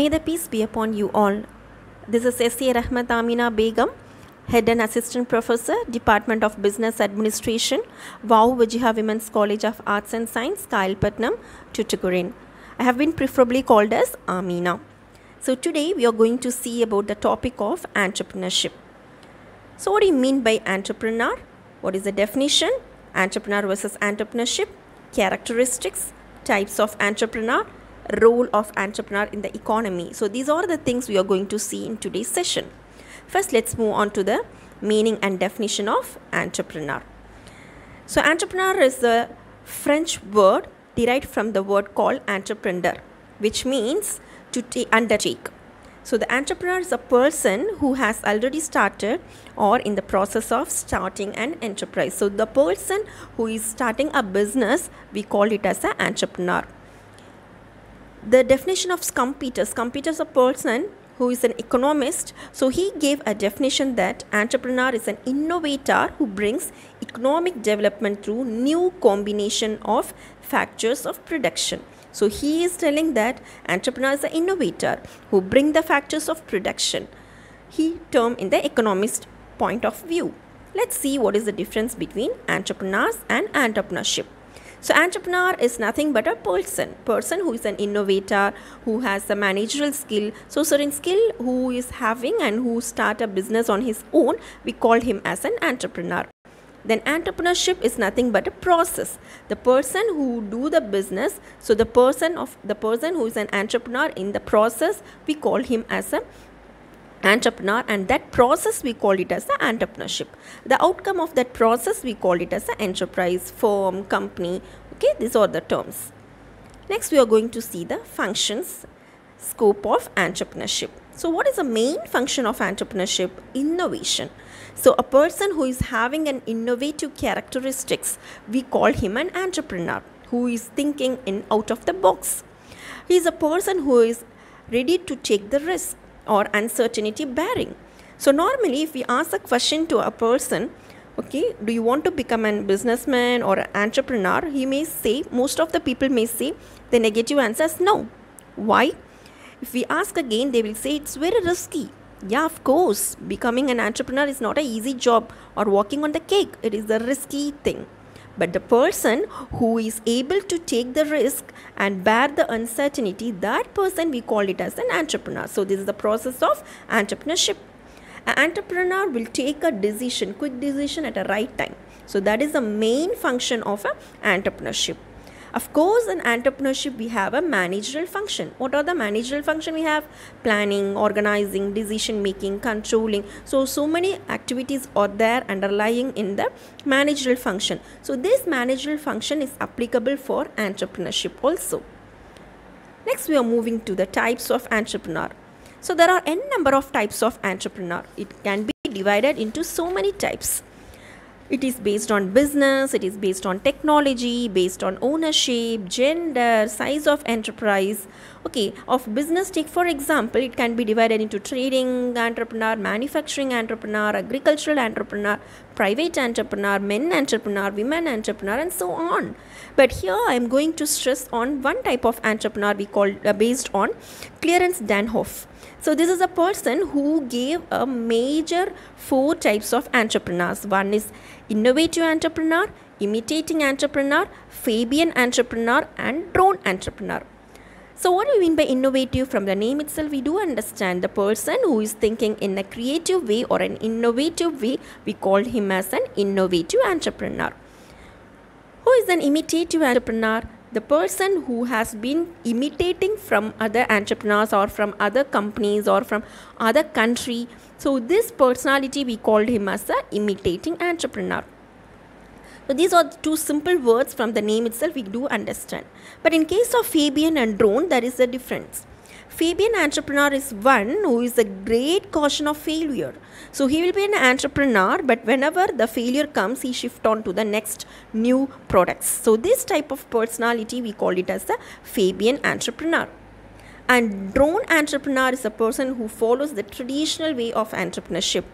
May the peace be upon you all. This is S.A. Rahmath Ameena Begum, Head and Assistant Professor, Department of Business Administration, Wavoo Wajeeha Women's College of Arts and Science, Kayalpatnam, Tuticorin. I have been preferably called as Ameena. So today we are going to see about the topic of entrepreneurship. So what do you mean by entrepreneur? What is the definition? Entrepreneur versus entrepreneurship, characteristics, types of entrepreneur, role of entrepreneur in the economy. So these are the things we are going to see in today's session. First, let's move on to the meaning and definition of entrepreneur. So entrepreneur is a French word derived from the word called entreprendre, which means to undertake. So the entrepreneur is a person who has already started or in the process of starting an enterprise. So the person who is starting a business, we call it as an entrepreneur the definition of Schumpeter, Schumpeter is a person who is an economist. So he gave a definition that entrepreneur is an innovator who brings economic development through new combination of factors of production. So he is telling that entrepreneur is an innovator who bring the factors of production. He term in the economist point of view. Let's see what is the difference between entrepreneurs and entrepreneurship. So entrepreneur is nothing but a person, person who is an innovator, who has a managerial skill. So certain skill who is having and who start a business on his own, we call him as an entrepreneur. Then entrepreneurship is nothing but a process. The person who do the business, so the person of the person who is an entrepreneur in the process, we call him as a entrepreneur and that process we call it as the entrepreneurship. The outcome of that process we call it as the enterprise firm company. Okay these are the terms. Next we are going to see the functions scope of entrepreneurship. So what is the main function of entrepreneurship? Innovation. So a person who is having an innovative characteristics we call him an entrepreneur who is thinking in out of the box. He is a person who is ready to take the risk or uncertainty bearing. So, normally, if we ask a question to a person, okay, do you want to become a businessman or an entrepreneur? He may say, most of the people may say, the negative answer is no. Why? If we ask again, they will say it's very risky. Yeah, of course, becoming an entrepreneur is not an easy job or walking on the cake, it is a risky thing. But the person who is able to take the risk and bear the uncertainty, that person we call it as an entrepreneur. So, this is the process of entrepreneurship. An entrepreneur will take a decision, quick decision at a right time. So, that is the main function of an entrepreneurship. Of course, in entrepreneurship, we have a managerial function. What are the managerial function we have? Planning, organizing, decision making, controlling. So, so many activities are there underlying in the managerial function. So, this managerial function is applicable for entrepreneurship also. Next, we are moving to the types of entrepreneur. So, there are n number of types of entrepreneur. It can be divided into so many types it is based on business it is based on technology based on ownership gender size of enterprise. Okay of business take for example it can be divided into trading entrepreneur manufacturing entrepreneur agricultural entrepreneur private entrepreneur men entrepreneur women entrepreneur and so on. But here i am going to stress on one type of entrepreneur we call uh, based on clarence danhof. So this is a person who gave a major four types of entrepreneurs. One is innovative entrepreneur imitating entrepreneur fabian entrepreneur and drone entrepreneur so, what do we mean by innovative? From the name itself, we do understand the person who is thinking in a creative way or an innovative way. We call him as an innovative entrepreneur. Who is an imitative entrepreneur? The person who has been imitating from other entrepreneurs or from other companies or from other country. So, this personality we called him as a imitating entrepreneur. So these are two simple words from the name itself we do understand. But in case of Fabian and drone, there is a difference. Fabian entrepreneur is one who is a great caution of failure. So he will be an entrepreneur, but whenever the failure comes, he shift on to the next new products. So this type of personality we call it as the Fabian entrepreneur. And drone entrepreneur is a person who follows the traditional way of entrepreneurship.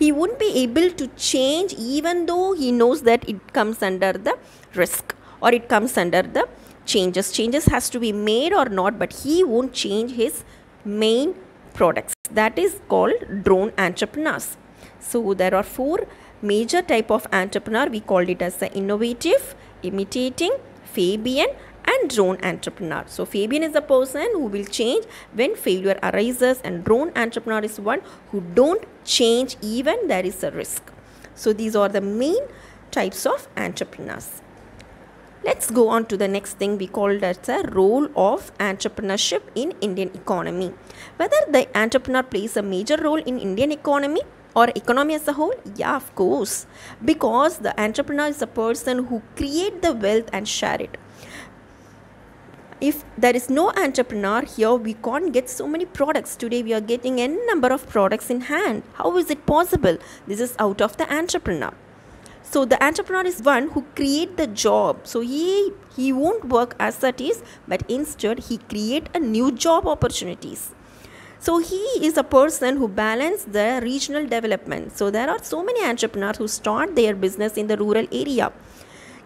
He won't be able to change even though he knows that it comes under the risk or it comes under the changes. Changes has to be made or not but he won't change his main products. That is called drone entrepreneurs. So there are four major type of entrepreneur. We called it as the innovative, imitating, Fabian and drone entrepreneur. So Fabian is a person who will change when failure arises and drone entrepreneur is one who don't change even there is a risk. So these are the main types of entrepreneurs. Let's go on to the next thing we call as a role of entrepreneurship in Indian economy. Whether the entrepreneur plays a major role in Indian economy or economy as a whole? Yeah, of course. Because the entrepreneur is a person who create the wealth and share it if there is no entrepreneur here we can't get so many products. Today we are getting n number of products in hand. How is it possible? This is out of the entrepreneur. So the entrepreneur is one who create the job. So he he won't work as that is but instead he create a new job opportunities. So he is a person who balance the regional development. So there are so many entrepreneurs who start their business in the rural area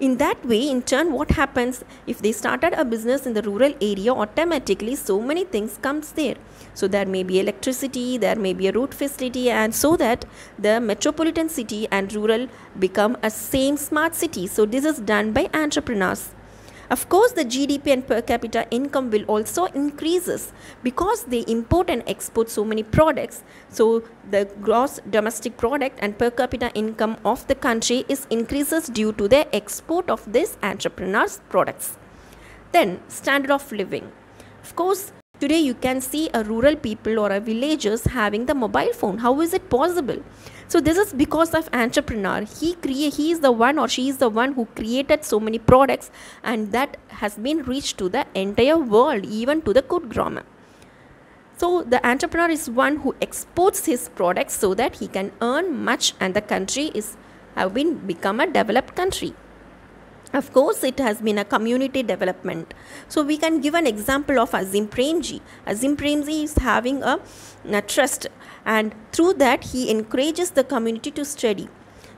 in that way in turn what happens if they started a business in the rural area automatically so many things comes there. So there may be electricity there may be a road facility and so that the metropolitan city and rural become a same smart city. So this is done by entrepreneurs of course, the GDP and per capita income will also increases because they import and export so many products. So the gross domestic product and per capita income of the country is increases due to the export of these entrepreneurs products. Then standard of living. Of course, Today you can see a rural people or a villagers having the mobile phone. How is it possible? So this is because of entrepreneur. He create he is the one or she is the one who created so many products and that has been reached to the entire world, even to the Kurgrama. So the entrepreneur is one who exports his products so that he can earn much and the country is have been become a developed country of course it has been a community development. So we can give an example of azim premji. Azim premji is having a, a trust and through that he encourages the community to study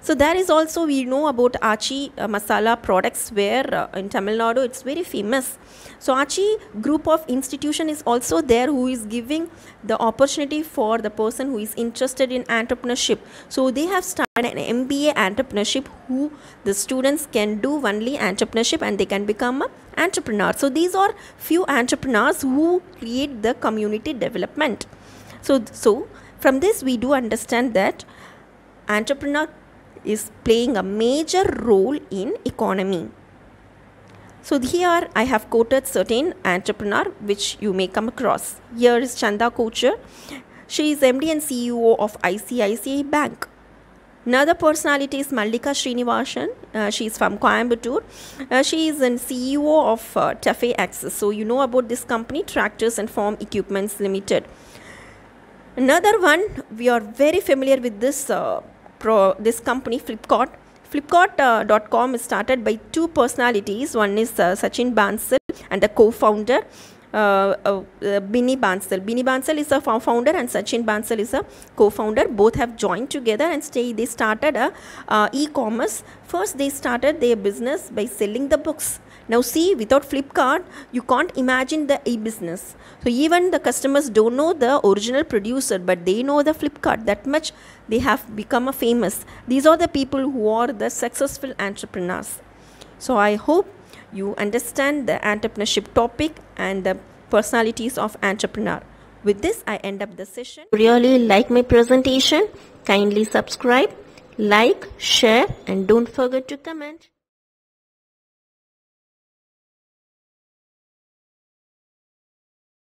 so there is also we know about Aachi uh, masala products where uh, in Tamil Nadu it's very famous. So Aachi group of institution is also there who is giving the opportunity for the person who is interested in entrepreneurship. So they have started an MBA entrepreneurship who the students can do only entrepreneurship and they can become an entrepreneur. So these are few entrepreneurs who create the community development. So so from this we do understand that entrepreneur is playing a major role in economy. So here I have quoted certain entrepreneur which you may come across. Here is Chanda Kochhar. She is MD and CEO of ICICI Bank. Another personality is Mallika Srinivasan. Uh, she is from Coimbatore. Uh, she is an CEO of uh, Tafe Access. So you know about this company, Tractors and Farm Equipments Limited. Another one, we are very familiar with this uh, pro, this company Flipkart. Flipkart.com uh, is started by two personalities. One is uh, Sachin Bansal and the co-founder uh, uh, Binny Bansal. Binny Bansal is a founder and Sachin Bansal is a co-founder. Both have joined together and stay. They started a uh, e-commerce. First, they started their business by selling the books. Now see, without Flipkart, you can't imagine the e-business. So even the customers don't know the original producer, but they know the Flipkart. That much they have become a famous. These are the people who are the successful entrepreneurs. So I hope you understand the entrepreneurship topic and the personalities of entrepreneur. With this, I end up the session. Really like my presentation? Kindly subscribe, like, share and don't forget to comment.